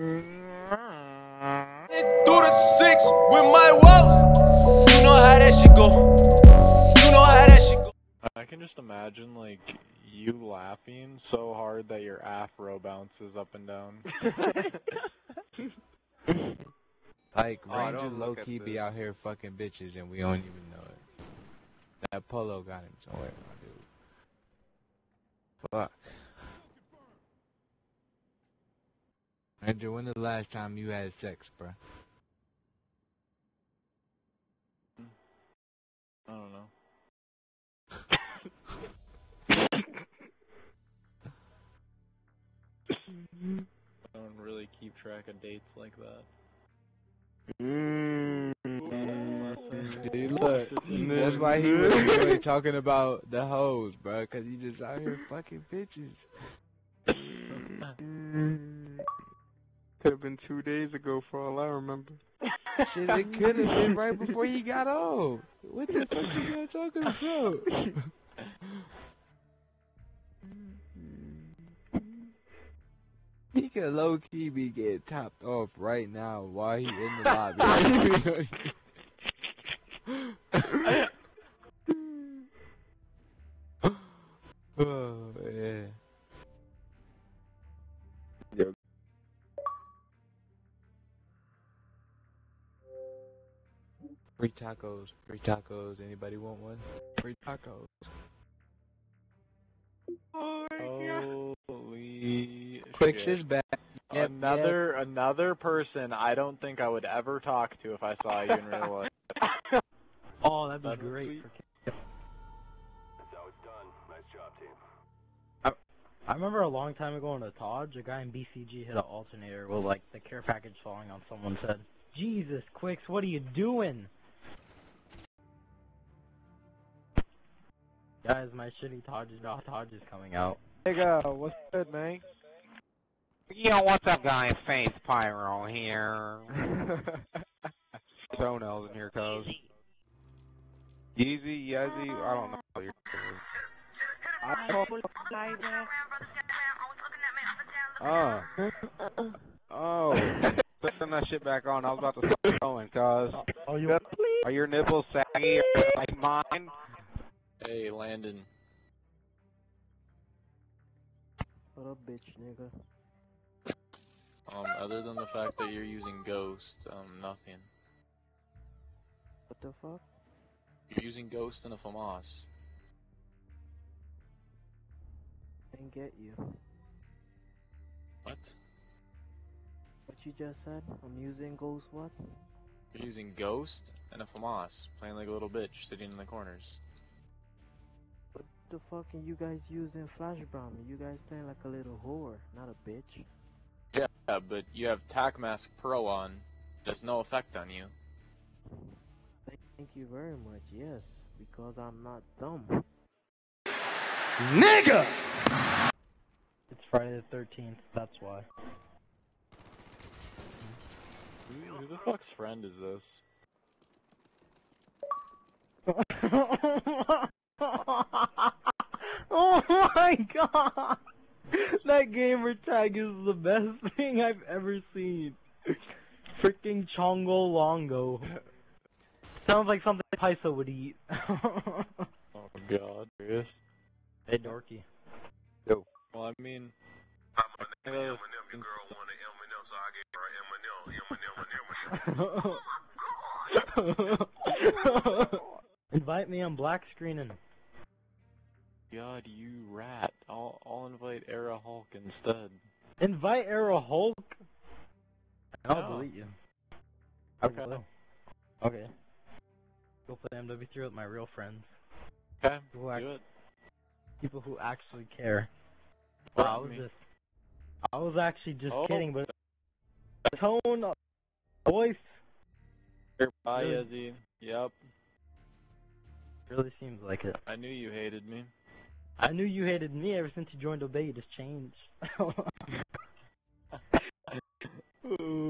Through the six with my woes. You know how that shit go. You know how that shit go. I can just imagine like you laughing so hard that your afro bounces up and down. Like, Oh, Ranger don't low look at key be out here fucking bitches and we don't even know it. That polo got him somewhere, my dude. Fuck. Ranger, when the last time you had sex, bruh? I don't know. I don't really keep track of dates like that. See, look, that's why he was really talking about the hoes, bruh, cause he just out here fucking bitches. Could have been two days ago for all I remember. Shit, it could have been right before he got old. What the fuck you guys talking about? he could low key be getting topped off right now while he in the lobby. oh yeah. Free tacos, free tacos. Anybody want one? Free tacos. Holy Quick shit. shit's back. Yep, another another person I don't think I would ever talk to if I saw you in real life. Oh, that'd be That'd be great. sweet. For I remember a long time ago in a Taj, a guy in BCG hit an alternator with like the care package falling on someone's head. Jesus, Quicks, what are you doing? Guys, my shitty Taj is, is coming out. Nigga, uh, what's good, man? Yo, what's up, guys? Face Pyro here. Tonels in here, cuz. Yeezy, Yeezy, I don't know. Your uh, Oh. Oh. Turn that shit back on. I was about to start going, cuz. Oh, you Are your nipples saggy or like mine? Hey, Landon. What up, bitch, nigga? Um, other than the fact that you're using Ghost, um, nothing. What the fuck? You're using Ghost and a FAMAS. Didn't get you. What? What you just said? I'm using ghost what? You're using Ghost and a FAMAS, playing like a little bitch, sitting in the corners. What the fuck are you guys using Flash Bomb? You guys playing like a little whore, not a bitch. Yeah, but you have Tac Mask Pro on. There's no effect on you. Thank you very much, yes, because I'm not dumb. Nigga! It's Friday the 13th, that's why. Who, who the fuck's friend is this? oh my god! That gamer tag is the best thing I've ever seen. Freaking Chongo Longo. Sounds like something Paisa would eat. Oh god. Serious? hey, Dorky. Well, I mean, Invite me on black screening. God, you rat. I'll I'll invite Era Hulk instead. Invite Era Hulk. I'll No. delete you. I Okay. will. Okay. Go play MW3 with my real friends. Okay, Who do it. People who actually care. Fuck I was me. just. I was actually just Oh. kidding, but tone, of voice Bye, Really? Yezzy. Yep. really seems like it. I knew you hated me. I knew you hated me ever since you joined Obey. You just changed.